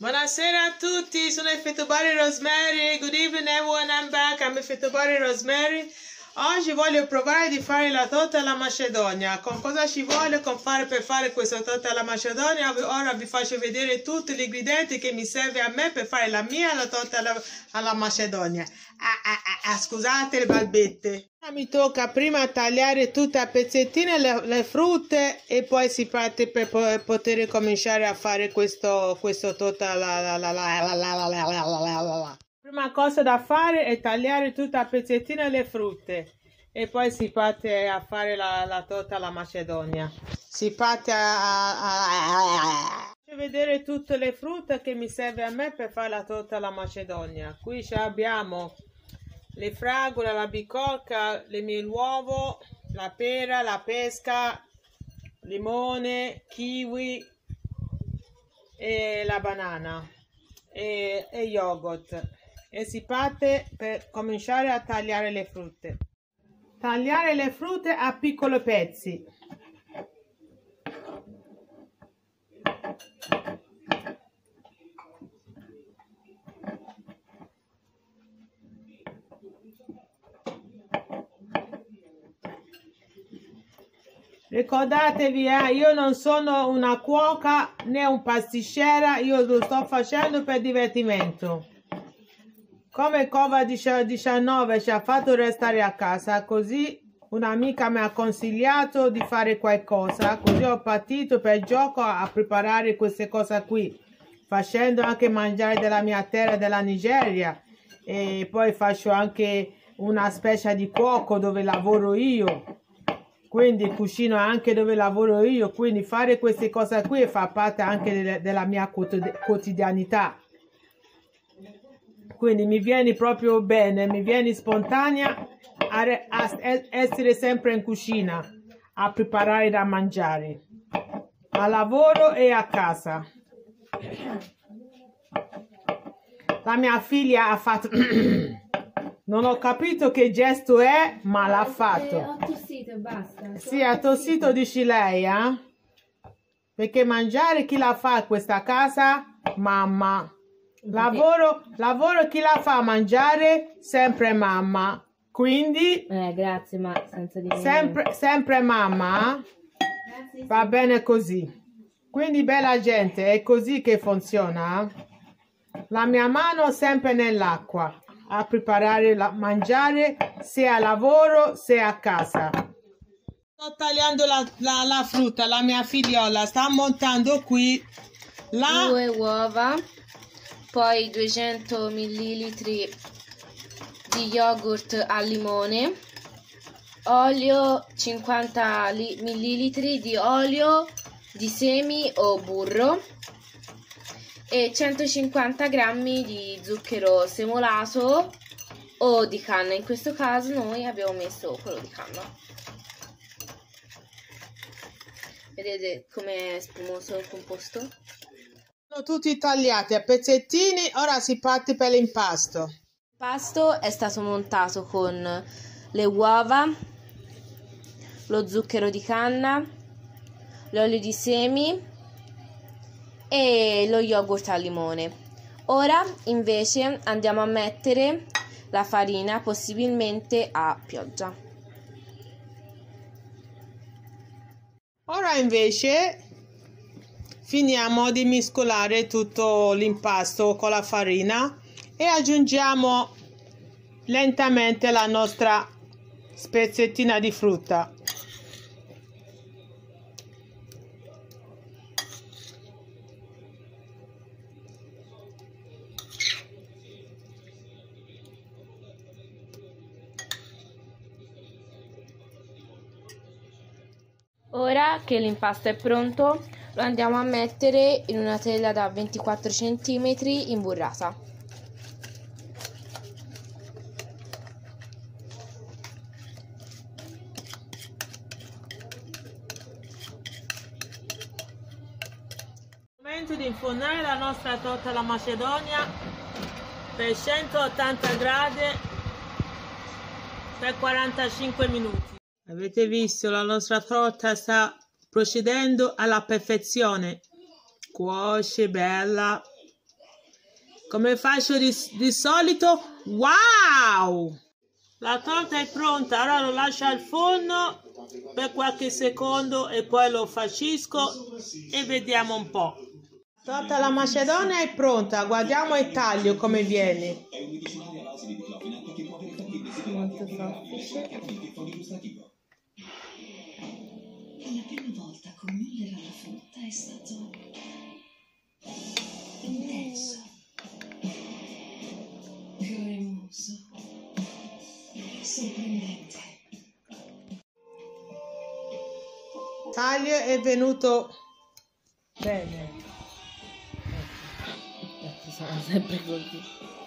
Buonasera a tutti, sono Effettobari Rosemary. Good evening everyone, I'm back. I'm Effettobari Rosemary. Oggi voglio provare di fare la torta alla macedonia. Con cosa ci vuole fare per fare questa torta alla macedonia? Ora vi faccio vedere tutti gli ingredienti che mi serve a me per fare la mia la torta alla, alla macedonia. Ah, ah, ah, ah, scusate le balbette. Mi tocca prima tagliare tutte a pezzettine le, le frutte e poi si parte per poter cominciare a fare questo, questo torta alla, alla, alla, alla, Prima cosa da fare è tagliare tutte a pezzettine le frutte e poi si parte a fare la, la torta alla macedonia. Si parte a, a, a, vedere tutte le frutte che mi serve a me per fare la torta alla macedonia. Qui abbiamo le fragole, la bicocca, le miele uovo, la pera, la pesca, limone, kiwi e la banana e, e yogurt e si parte per cominciare a tagliare le frutte. Tagliare le frutte a piccoli pezzi. Ricordatevi, eh, io non sono una cuoca né un pasticcera, io lo sto facendo per divertimento. Come Covid-19 ci ha fatto restare a casa, così un'amica mi ha consigliato di fare qualcosa, così ho partito per gioco a preparare queste cose qui, facendo anche mangiare della mia terra, della Nigeria, e poi faccio anche una specie di cuoco dove lavoro io, quindi cucino anche dove lavoro io, quindi fare queste cose qui fa parte anche della mia quotidianità quindi mi vieni proprio bene, mi vieni spontanea a, a essere sempre in cucina, a preparare da mangiare, a lavoro e a casa. La mia figlia ha fatto... non ho capito che gesto è, ma l'ha fatto. Ho tossito e basta. Sì, ha tossito, dici lei, eh? Perché mangiare chi la fa a questa casa? Mamma. Lavoro, lavoro chi la fa mangiare? Sempre mamma. Quindi... Eh, grazie, ma senza di sempre, sempre mamma? Va bene così. Quindi, bella gente, è così che funziona. La mia mano sempre nell'acqua a preparare la mangiare sia a lavoro sia a casa. Sto tagliando la, la, la frutta, la mia figliola sta montando qui la... Due uova poi 200 ml di yogurt al limone, olio 50 ml di olio di semi o burro e 150 g di zucchero semolato o di canna. In questo caso noi abbiamo messo quello di canna. Vedete com'è spumoso il composto? Sono tutti tagliati a pezzettini, ora si parte per l'impasto. L'impasto è stato montato con le uova, lo zucchero di canna, l'olio di semi e lo yogurt al limone. Ora invece andiamo a mettere la farina possibilmente a pioggia. Ora invece finiamo di mescolare tutto l'impasto con la farina e aggiungiamo lentamente la nostra spezzettina di frutta. Ora che l'impasto è pronto, lo andiamo a mettere in una tela da 24 cm imburrata. Momento di infornare la nostra torta alla macedonia per 180 gradi per 45 minuti. Avete visto la nostra torta sta procedendo alla perfezione. Cuoce bella, come faccio di, di solito. Wow! La torta è pronta, ora lo lascio al forno per qualche secondo e poi lo fascisco e vediamo un po'. La torta alla macedonia è pronta, guardiamo il taglio come viene. Molto soffice. La prima volta con Müller alla frutta è stato intenso, cremoso, sorprendente. Taglio è venuto bene. Sono sempre così.